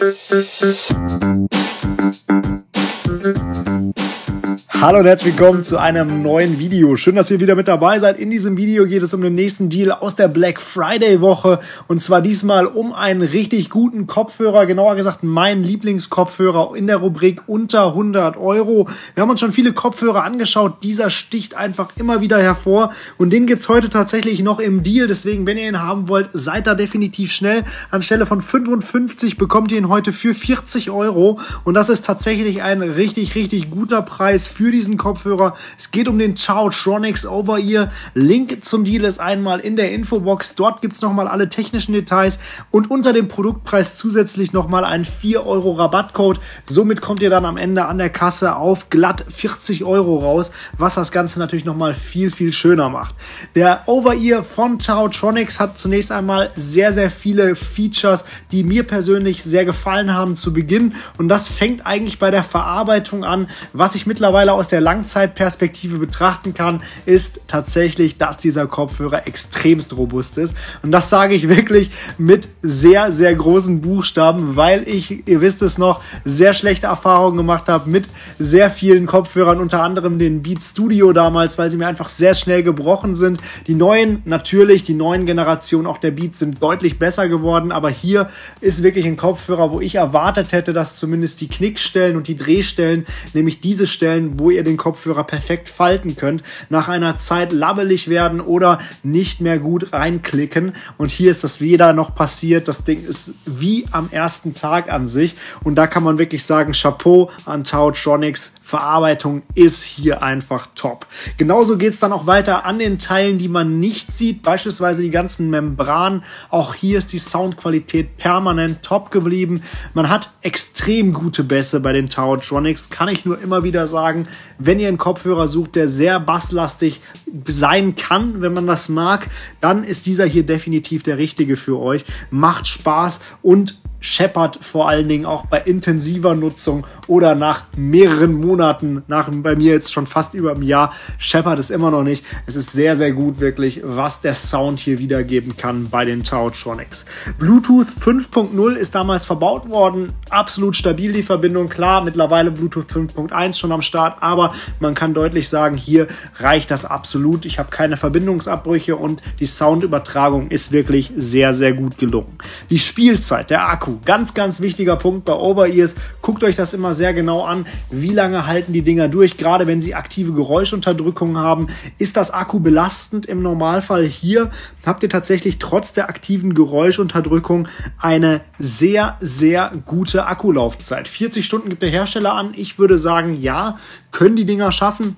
Thank you. Hallo und herzlich willkommen zu einem neuen Video. Schön, dass ihr wieder mit dabei seid. In diesem Video geht es um den nächsten Deal aus der Black Friday Woche und zwar diesmal um einen richtig guten Kopfhörer, genauer gesagt mein Lieblingskopfhörer in der Rubrik unter 100 Euro. Wir haben uns schon viele Kopfhörer angeschaut. Dieser sticht einfach immer wieder hervor und den gibt's heute tatsächlich noch im Deal. Deswegen, wenn ihr ihn haben wollt, seid da definitiv schnell. Anstelle von 55 bekommt ihr ihn heute für 40 Euro und das ist tatsächlich ein richtig, richtig guter Preis für für diesen Kopfhörer. Es geht um den Chowtronics Over-Ear. Link zum Deal ist einmal in der Infobox. Dort gibt es nochmal alle technischen Details und unter dem Produktpreis zusätzlich nochmal einen 4 Euro Rabattcode. Somit kommt ihr dann am Ende an der Kasse auf glatt 40 Euro raus, was das Ganze natürlich nochmal viel, viel schöner macht. Der Over-Ear von Chowtronics hat zunächst einmal sehr, sehr viele Features, die mir persönlich sehr gefallen haben zu Beginn. Und das fängt eigentlich bei der Verarbeitung an, was ich mittlerweile aus der Langzeitperspektive betrachten kann, ist tatsächlich, dass dieser Kopfhörer extremst robust ist. Und das sage ich wirklich mit sehr, sehr großen Buchstaben, weil ich, ihr wisst es noch, sehr schlechte Erfahrungen gemacht habe mit sehr vielen Kopfhörern, unter anderem den Beat Studio damals, weil sie mir einfach sehr schnell gebrochen sind. Die neuen, natürlich, die neuen Generationen auch der Beats sind deutlich besser geworden, aber hier ist wirklich ein Kopfhörer, wo ich erwartet hätte, dass zumindest die Knickstellen und die Drehstellen, nämlich diese Stellen, wo ihr den Kopfhörer perfekt falten könnt, nach einer Zeit labbelig werden oder nicht mehr gut reinklicken. Und hier ist das weder noch passiert. Das Ding ist wie am ersten Tag an sich. Und da kann man wirklich sagen, Chapeau an Tautronics. Verarbeitung ist hier einfach top. Genauso geht es dann auch weiter an den Teilen, die man nicht sieht, beispielsweise die ganzen Membranen. Auch hier ist die Soundqualität permanent top geblieben. Man hat extrem gute Bässe bei den Tautronics, kann ich nur immer wieder sagen wenn ihr einen Kopfhörer sucht, der sehr basslastig sein kann, wenn man das mag, dann ist dieser hier definitiv der richtige für euch. Macht Spaß und scheppert vor allen Dingen auch bei intensiver Nutzung oder nach mehreren Monaten, nach bei mir jetzt schon fast über einem Jahr, scheppert es immer noch nicht. Es ist sehr, sehr gut wirklich, was der Sound hier wiedergeben kann bei den Tautronics. Bluetooth 5.0 ist damals verbaut worden, absolut stabil die Verbindung, klar, mittlerweile Bluetooth 5.1 schon am Start, aber man kann deutlich sagen, hier reicht das absolut. Ich habe keine Verbindungsabbrüche und die Soundübertragung ist wirklich sehr, sehr gut gelungen. Die Spielzeit, der Akku, Akku. Ganz, ganz wichtiger Punkt bei Over-Ears. Guckt euch das immer sehr genau an. Wie lange halten die Dinger durch? Gerade wenn sie aktive Geräuschunterdrückung haben, ist das Akku belastend im Normalfall. Hier habt ihr tatsächlich trotz der aktiven Geräuschunterdrückung eine sehr, sehr gute Akkulaufzeit. 40 Stunden gibt der Hersteller an. Ich würde sagen, ja, können die Dinger schaffen.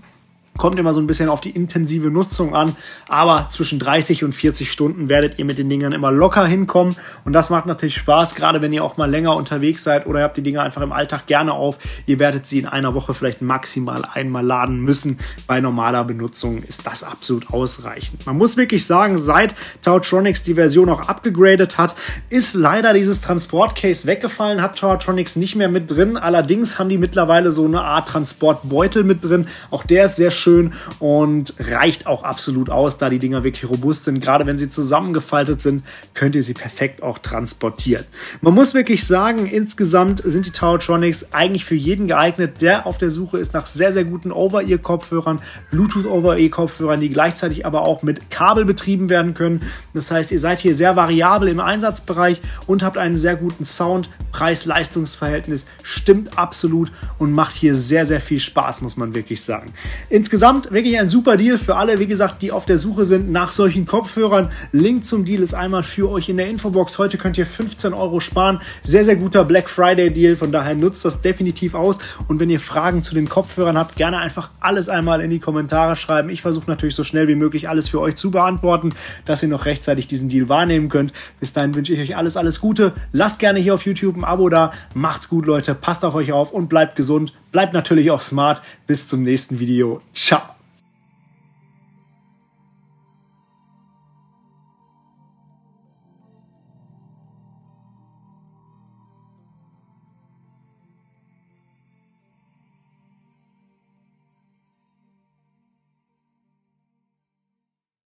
Kommt immer so ein bisschen auf die intensive Nutzung an, aber zwischen 30 und 40 Stunden werdet ihr mit den Dingern immer locker hinkommen und das macht natürlich Spaß, gerade wenn ihr auch mal länger unterwegs seid oder ihr habt die Dinger einfach im Alltag gerne auf. Ihr werdet sie in einer Woche vielleicht maximal einmal laden müssen. Bei normaler Benutzung ist das absolut ausreichend. Man muss wirklich sagen, seit Tautronics die Version auch abgegradet hat, ist leider dieses Transportcase weggefallen, hat Tautronics nicht mehr mit drin. Allerdings haben die mittlerweile so eine Art Transportbeutel mit drin. Auch der ist sehr schön und reicht auch absolut aus, da die Dinger wirklich robust sind. Gerade wenn sie zusammengefaltet sind, könnt ihr sie perfekt auch transportieren. Man muss wirklich sagen, insgesamt sind die Towertronics eigentlich für jeden geeignet, der auf der Suche ist nach sehr, sehr guten Over-Ear-Kopfhörern, Bluetooth-Over-Ear-Kopfhörern, die gleichzeitig aber auch mit Kabel betrieben werden können. Das heißt, ihr seid hier sehr variabel im Einsatzbereich und habt einen sehr guten Sound. Preis-Leistungs-Verhältnis stimmt absolut und macht hier sehr, sehr viel Spaß, muss man wirklich sagen. Insgesamt Insgesamt wirklich ein super Deal für alle, wie gesagt, die auf der Suche sind nach solchen Kopfhörern. Link zum Deal ist einmal für euch in der Infobox. Heute könnt ihr 15 Euro sparen. Sehr, sehr guter Black Friday Deal. Von daher nutzt das definitiv aus. Und wenn ihr Fragen zu den Kopfhörern habt, gerne einfach alles einmal in die Kommentare schreiben. Ich versuche natürlich so schnell wie möglich alles für euch zu beantworten, dass ihr noch rechtzeitig diesen Deal wahrnehmen könnt. Bis dahin wünsche ich euch alles, alles Gute. Lasst gerne hier auf YouTube ein Abo da. Macht's gut, Leute. Passt auf euch auf und bleibt gesund. Bleibt natürlich auch smart. Bis zum nächsten Video. Tchau.